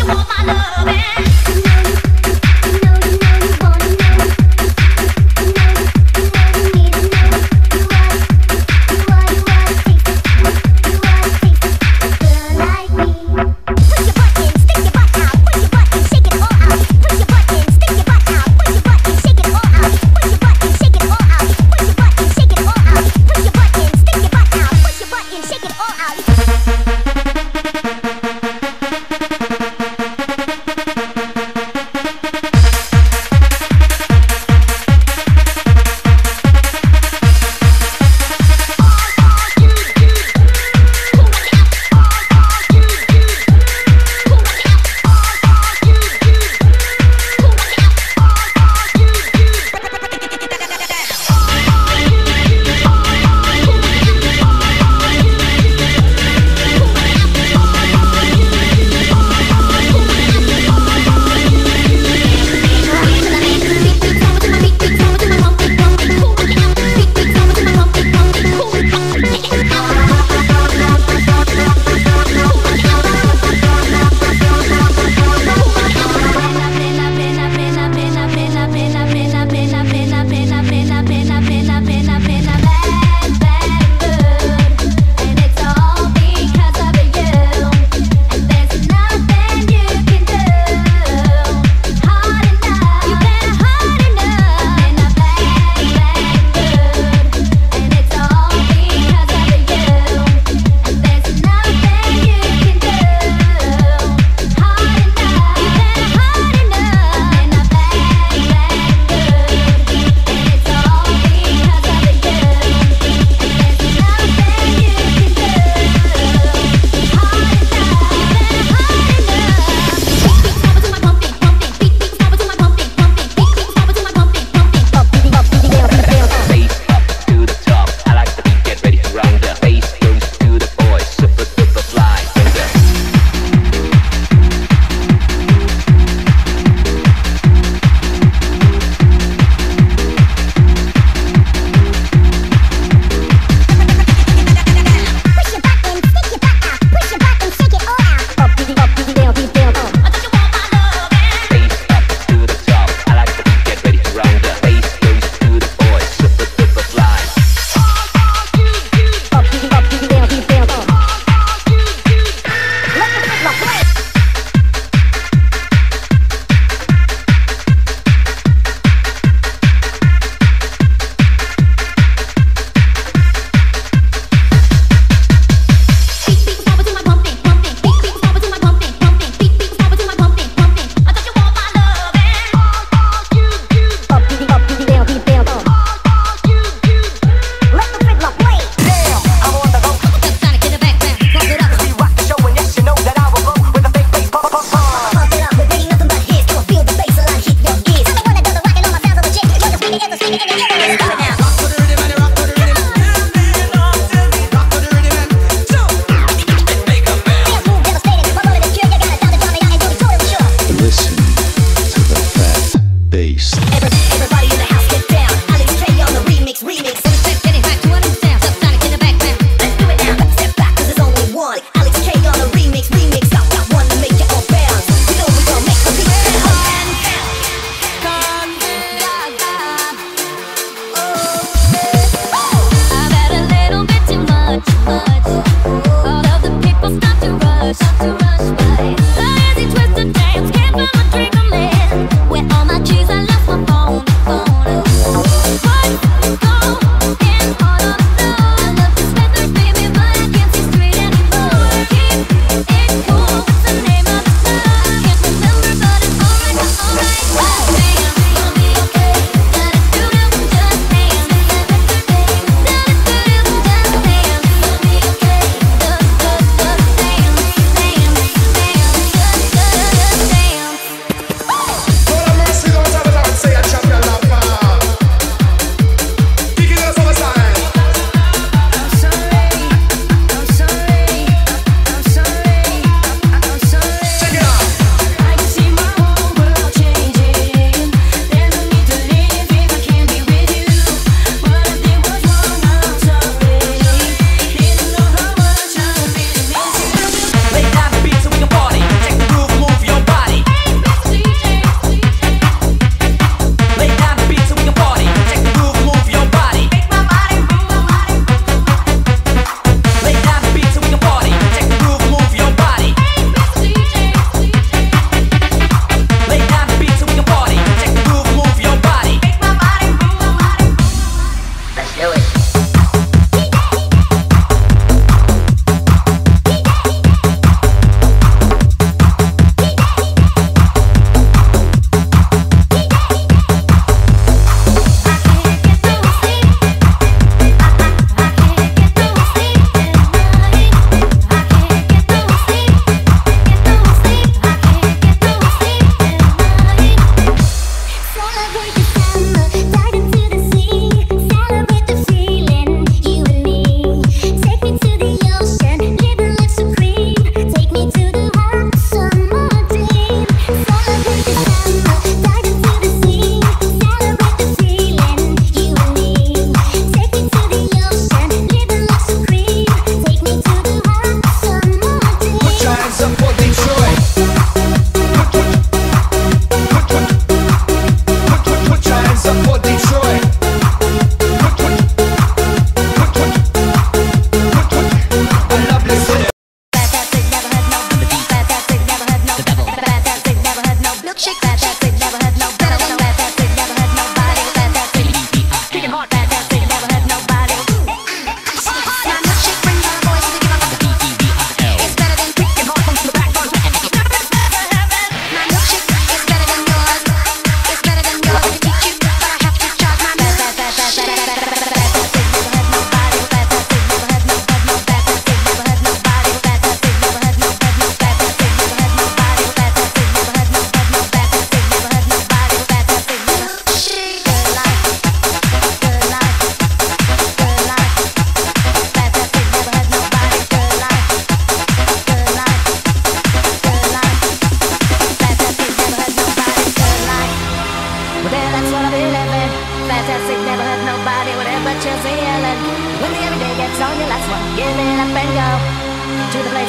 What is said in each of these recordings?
you want my love eh?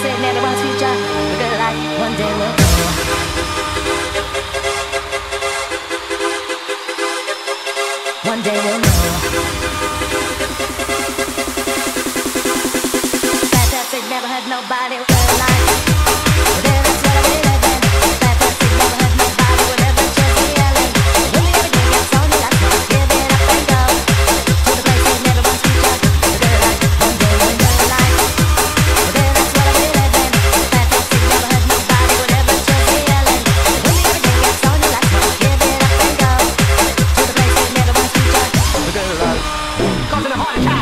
Go to the never was future. Life one day will. and a heart attack.